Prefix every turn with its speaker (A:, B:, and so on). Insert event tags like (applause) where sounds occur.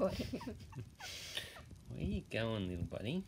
A: Where (laughs)
B: Where you going, little buddy?